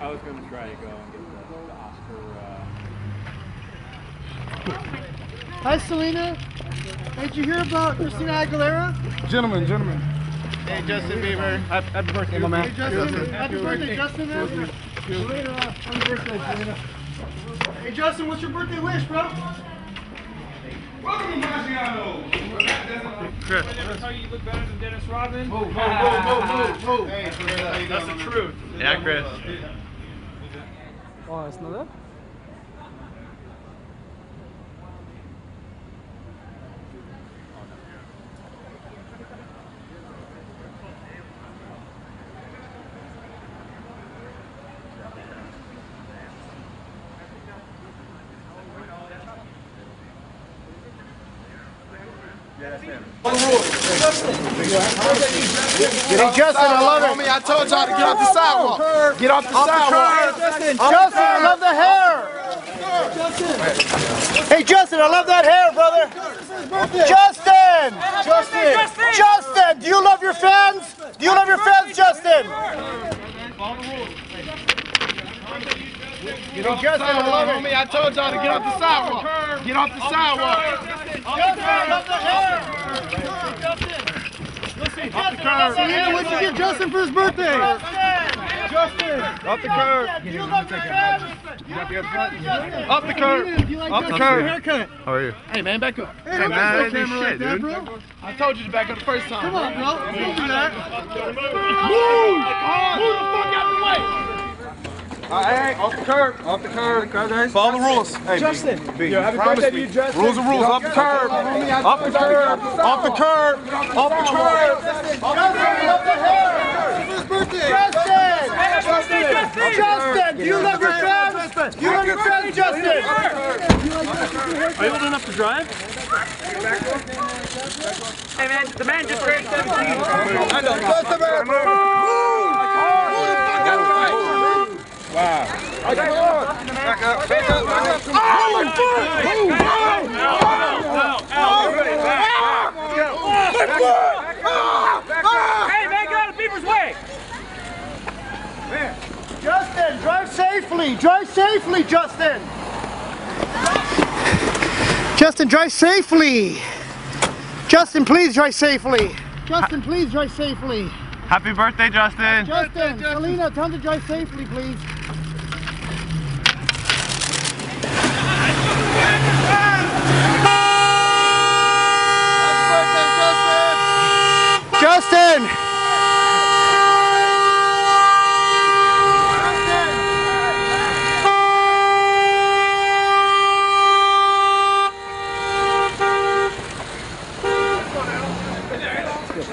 I was gonna try to go and get the, the Oscar. Uh, Hi, Selena. Did you hear about Christina Aguilera? Gentlemen, gentlemen. Hey, Justin Bieber. Happy, happy birthday, my man. Hey, man. Justin. Happy birthday, Justin, man. Selena, happy birthday, Selena. Hey, Justin, what's your birthday wish, bro? Welcome to Maggiano. Chris. how you look better than Dennis Rodman? Move, move, move, move, move. Hey, Chris. That's the truth. Yeah, Chris. Oh, it's not that? Hey, Justin, I love it. Homie, I told y'all to get off the sidewalk. Get off the sidewalk. Justin, I love the hair. Hey, Justin, I love that hair, brother. Justin! Justin! Justin! Do you love your fans? Do you love your fans, Justin? Get off the sidewalk, homie. I told y'all to get off the sidewalk. Get off the sidewalk. Justin, I love the hair. Off the curb. Selena, what'd you get Justin for his birthday? Justin! Off the curb. Do you love? Off the curb. Do you like Off the Justin's curb. haircut? How are you? Hey, man, back up. Hey, don't man, back this camera shit, dude. bro. I told you to back up the first time. Come on, bro. Don't do that. Move! Move the fuck out the way! All right, off the curb. Off the curb. guys. Follow the rules. Hey, Justin. B, Yo, happy birthday to you, Justin. Rules are rules. Off the curb. Off the curb. Off the curb. Off the curb. Justin, love the hair. For his birthday. Justin! Justin! Justin! Do you love your fans? Do you love your fans, Justin? Are you old enough to drive? Hey man, the man just turned 17. Hey man, get out of Bieber's way! Justin, drive safely. Drive safely, Justin. Justin, drive safely. Justin, please drive safely. Justin, please drive safely. Happy birthday, Justin. Justin, Selena, tell him to drive safely, please. Justin!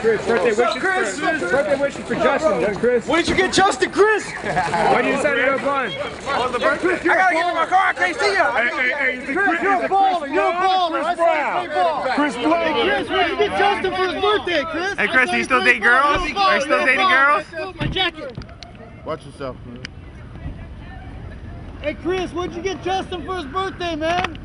Birthday wishes, Chris. For, birthday wishes for Justin, then Chris. Where'd you get Justin, Chris? Why do you decide to go blind? I gotta get in my car, I can't see you. Hey, hey, hey, is it Chris, you're a baller, you're a baller. I see you ball. Chris Hey, Brown. Chris, where'd you get Justin for his birthday, Chris? Hey, Chris, do you still date girls? Are you still dating girls? My jacket. Watch yourself. Hey, Chris, what'd you get Justin for his birthday, man?